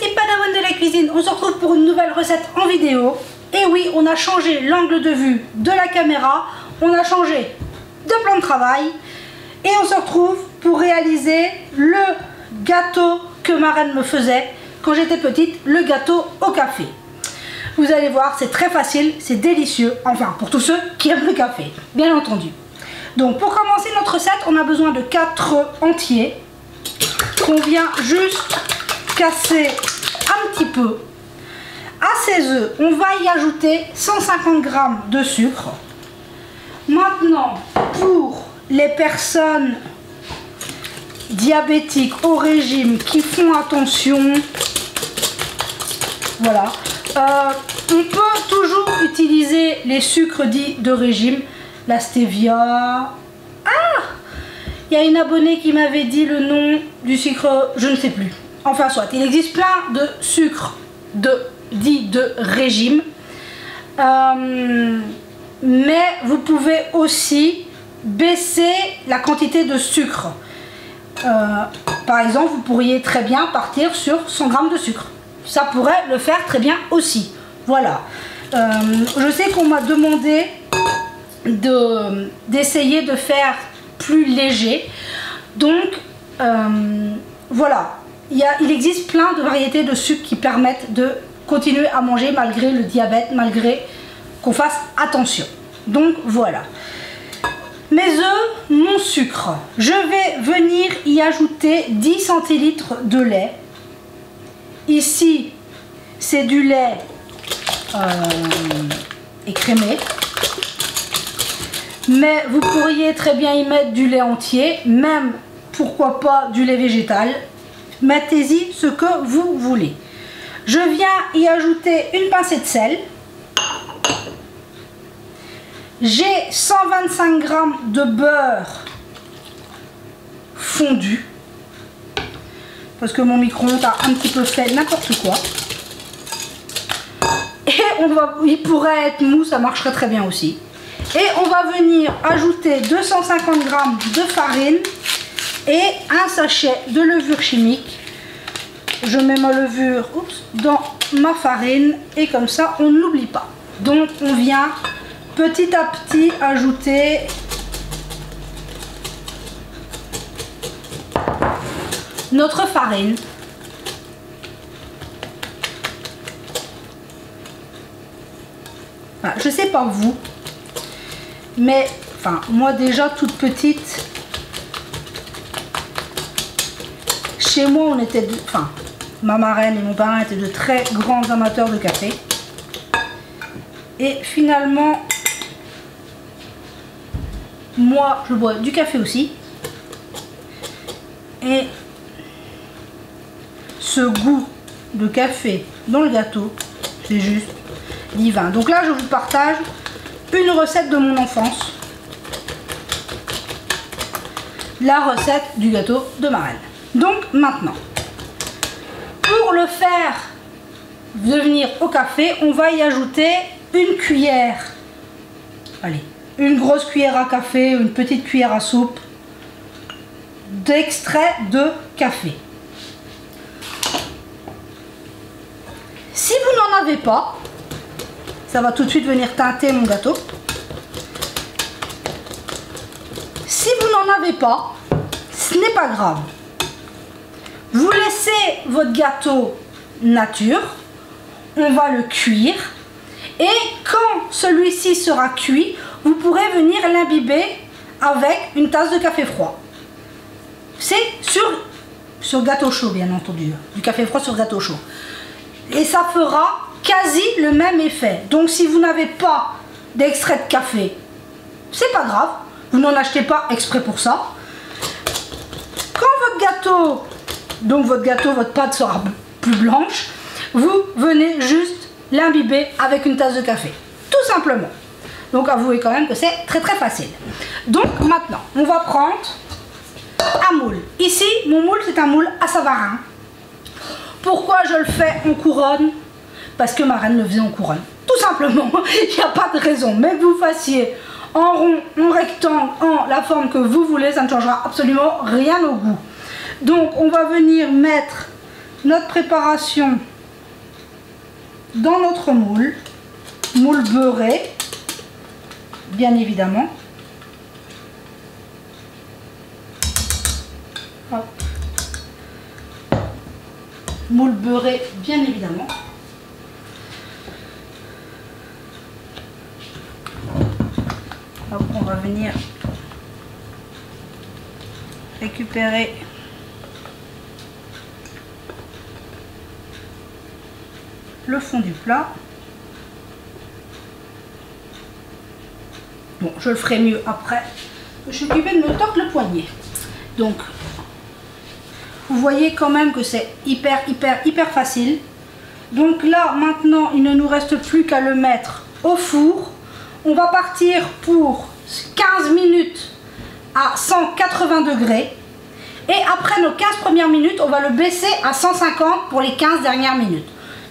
petits padawans de la cuisine, on se retrouve pour une nouvelle recette en vidéo. Et oui, on a changé l'angle de vue de la caméra, on a changé de plan de travail et on se retrouve pour réaliser le gâteau que ma reine me faisait quand j'étais petite, le gâteau au café. Vous allez voir, c'est très facile, c'est délicieux, enfin pour tous ceux qui aiment le café, bien entendu. Donc pour commencer notre recette, on a besoin de 4 œufs entiers qu'on vient juste casser peu. À ces œufs, on va y ajouter 150 g de sucre. Maintenant, pour les personnes diabétiques au régime qui font attention, voilà, euh, on peut toujours utiliser les sucres dits de régime, la stevia. Ah Il y a une abonnée qui m'avait dit le nom du sucre, je ne sais plus. Enfin soit, il existe plein de sucres de, dits de régime. Euh, mais vous pouvez aussi baisser la quantité de sucre. Euh, par exemple, vous pourriez très bien partir sur 100 g de sucre. Ça pourrait le faire très bien aussi. Voilà. Euh, je sais qu'on m'a demandé d'essayer de, faire plus léger. Donc, voilà. Il, existe plein de variétés de sucre qui permettent de continuer à manger malgré le diabète, malgré qu'on fasse attention. Donc, voilà. Mes œufs, mon sucre. Je vais venir y ajouter 10 centilitres de lait. Ici, c'est du lait euh, écrémé. Mais vous pourriez très bien y mettre du lait entier, même pourquoi pas du lait végétal. Mettez-y ce que vous voulez. Je viens y ajouter une pincée de sel. J'ai 125 g de beurre fondu. Parce que mon micro-ondes a un petit peu fait n'importe quoi. Et on va, il pourrait être mou, ça marcherait très bien aussi. Et on va venir ajouter 250 g de farine et un sachet de levure chimique. Je mets ma levure dans ma farine et comme ça on n'oublie pas. Donc on vient petit à petit ajouter notre farine. je sais pas vous, mais enfin moi déjà toute petite, chez moi on était, enfin ma marraine et mon parrain étaient de très grands amateurs de café. Et finalement, moi, je bois du café aussi. Et ce goût de café dans le gâteau, c'est juste divin. Donc là, je vous partage une recette de mon enfance. La recette du gâteau de Marelle. Donc maintenant, pour le faire devenir au café, on va y ajouter une cuillère. Allez, une grosse cuillère à café, une petite cuillère à soupe d'extrait de café. Si vous n'en avez pas, ça va tout de suite venir teinter mon gâteau. Si vous n'en avez pas, ce n'est pas grave. Votre gâteau nature, on va le cuire et quand celui-ci sera cuit, vous pourrez venir l'imbiber avec une tasse de café froid. C'est sur, sur gâteau chaud, bien entendu. Du café froid sur gâteau chaud. Et ça fera quasi le même effet. Donc si vous n'avez pas d'extrait de café, c'est pas grave. Vous n'en achetez pas exprès pour ça. Quand votre gâteau, donc votre gâteau, votre pâte sera plus blanche, vous venez juste l'imbiber avec une tasse de café. Tout simplement. Donc avouez quand même que c'est très très facile. Donc maintenant, on va prendre un moule. Ici, mon moule, c'est un moule à savarin. Pourquoi je le fais en couronne? Parce que ma reine le faisait en couronne. Tout simplement, il n'y a pas de raison. Mais que vous fassiez en rond, en rectangle, en la forme que vous voulez, ça ne changera absolument rien au goût. Donc on va venir mettre notre préparation dans notre moule, moule beurré, bien évidemment. Moule beurré, bien évidemment. on va venir récupérer le fond du plat. Bon, je le ferai mieux après. Je suis occupée de me tordre le poignet. Donc, vous voyez quand même que c'est hyper, hyper, hyper facile. Donc là, maintenant, il ne nous reste plus qu'à le mettre au four. On va partir pour 15 minutes à 180 degrés. Et après nos 15 premières minutes, on va le baisser à 150 pour les 15 dernières minutes.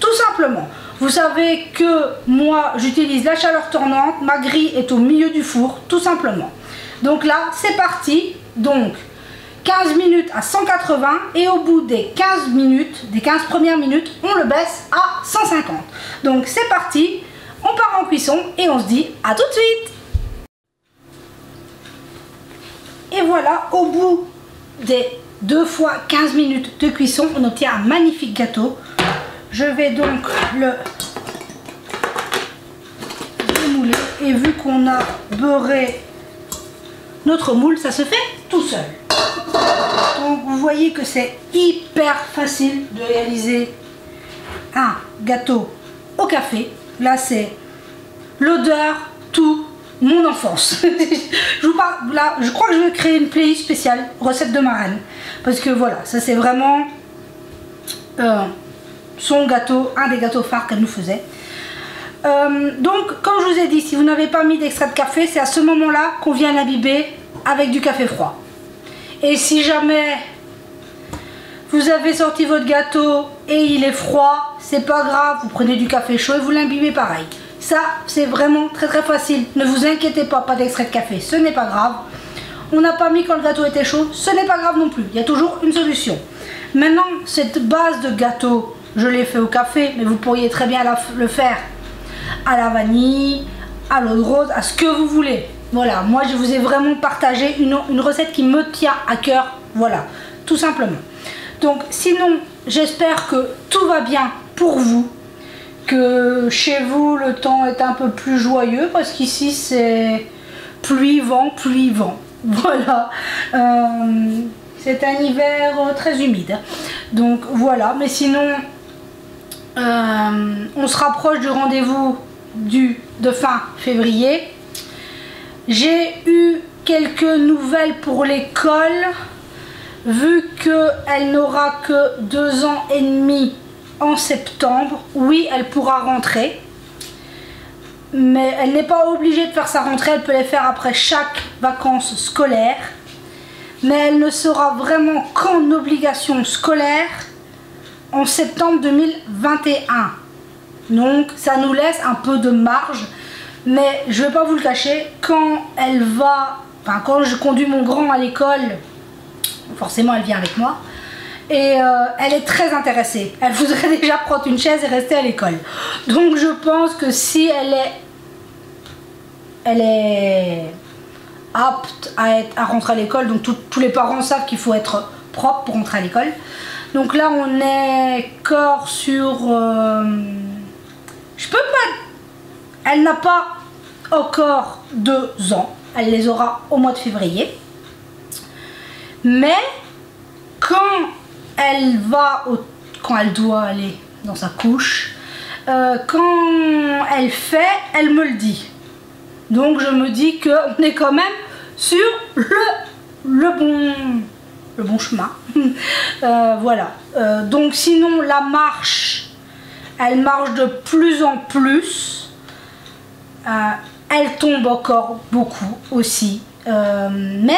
Tout simplement. Vous savez que moi, j'utilise la chaleur tournante. Ma grille est au milieu du four, tout simplement. Donc là, c'est parti. Donc, 15 minutes à 180 et au bout des 15 minutes, des 15 premières minutes, on le baisse à 150. Donc c'est parti, on part en cuisson et on se dit à tout de suite Et voilà, au bout des deux fois 15 minutes de cuisson, on obtient un magnifique gâteau. Je vais donc le démouler et vu qu'on a beurré notre moule, ça se fait tout seul. Donc vous voyez que c'est hyper facile de réaliser un gâteau au café. Là c'est l'odeur, tout, mon enfance. je vous parle, là, je crois que je vais créer une playlist spéciale recette de marraine. Parce que voilà, ça c'est vraiment euh, son gâteau, un des gâteaux phares qu'elle nous faisait. Euh, donc, comme je vous ai dit, si vous n'avez pas mis d'extrait de café, c'est à ce moment-là qu'on vient l'imbiber avec du café froid. Et si jamais vous avez sorti votre gâteau et il est froid, c'est pas grave, vous prenez du café chaud et vous l'imbibez pareil. Ça, c'est vraiment très très facile. Ne vous inquiétez pas, pas d'extrait de café, ce n'est pas grave. On n'a pas mis quand le gâteau était chaud, ce n'est pas grave non plus. Il y a toujours une solution. Maintenant, cette base de gâteau, je l'ai fait au café, mais vous pourriez très bien le faire à la vanille, à l'eau de rose, à ce que vous voulez. Voilà, moi je vous ai vraiment partagé une, recette qui me tient à cœur. Voilà, tout simplement. Donc sinon, j'espère que tout va bien pour vous que chez vous le temps est un peu plus joyeux parce qu'ici c'est pluie, vent, pluie, vent. Voilà. Euh, c'est un hiver très humide. Donc voilà, mais sinon euh, on se rapproche du rendez-vous du de fin février. J'ai eu quelques nouvelles pour l'école. Vu qu'elle n'aura que deux ans et demi en septembre, oui, elle pourra rentrer. Mais elle n'est pas obligée de faire sa rentrée, elle peut les faire après chaque vacances scolaires. Mais elle ne sera vraiment qu'en obligation scolaire en septembre 2021. Donc ça nous laisse un peu de marge. Mais je vais pas vous le cacher, quand elle va, enfin quand je conduis mon grand à l'école, forcément elle vient avec moi, et euh, elle est très intéressée. Elle voudrait déjà prendre une chaise et rester à l'école. Donc je pense que si elle est, elle est apte à rentrer à l'école, donc tous les parents savent qu'il faut être propre pour rentrer à l'école. Donc là on est corps sur... Euh, je peux pas... Elle n'a pas encore deux ans. Elle les aura au mois de février. Mais quand elle va, quand elle doit aller dans sa couche, euh, quand elle fait, elle me le dit. Donc je me dis qu'on est quand même sur le, le, bon, bon chemin. Euh, voilà. Euh, donc sinon la marche, elle marche de plus en plus. elle tombe encore beaucoup aussi. mais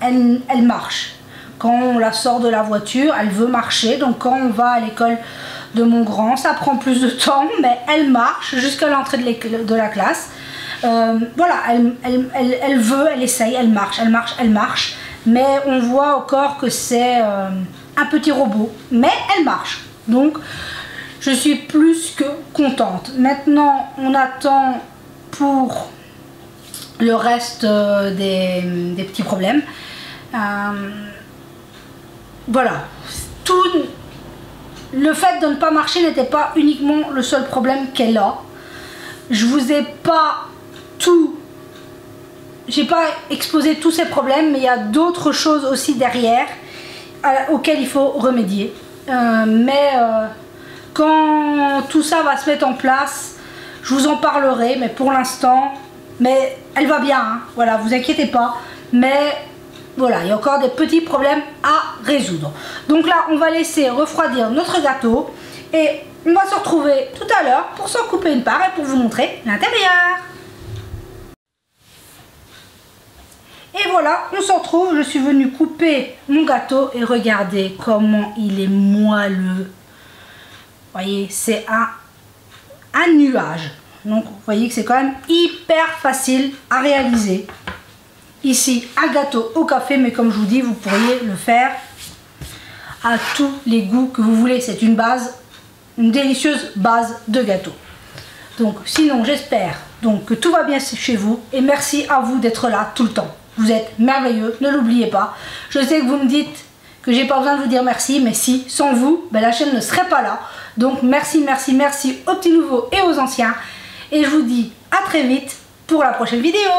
elle, marche. Quand on la sort de la voiture, elle veut marcher. Donc quand on va à l'école de mon grand, ça prend plus de temps, mais elle marche jusqu'à l'entrée de, la classe. Euh, voilà, elle, elle, veut, elle essaye, elle marche, elle marche, elle marche. Mais on voit encore que c'est euh, un petit robot, mais elle marche. Donc, je suis plus que contente. Maintenant, on attend pour le reste euh, des, petits problèmes. Euh, voilà. Tout le fait de ne pas marcher n'était pas uniquement le seul problème qu'elle a. Je vous ai pas tout j'ai pas exposé tous ces problèmes, mais il y a d'autres choses aussi derrière auxquelles il faut remédier. Euh, mais euh, quand tout ça va se mettre en place, je vous en parlerai, mais pour l'instant, mais elle va bien, hein. voilà, vous inquiétez pas. Mais voilà, il y a encore des petits problèmes à résoudre. Donc là, on va laisser refroidir notre gâteau et on va se retrouver tout à l'heure pour s'en couper une part et pour vous montrer l'intérieur. Et voilà, on s'en trouve. Je suis venue couper mon gâteau et regardez comment il est moelleux. Vous voyez, c'est un, un nuage. Donc, vous voyez que c'est quand même hyper facile à réaliser. Ici, un gâteau au café, mais comme je vous dis, vous pourriez le faire à tous les goûts que vous voulez. C'est une base, une délicieuse base de gâteau. Donc, sinon, j'espère que tout va bien chez vous et merci à vous d'être là tout le temps. Vous êtes merveilleux, ne l'oubliez pas. Je sais que vous me dites que j'ai pas besoin de vous dire merci, mais si, sans vous, ben, la chaîne ne serait pas là. Donc merci, merci, merci aux petits nouveaux et aux anciens. Et je vous dis à très vite pour la prochaine vidéo.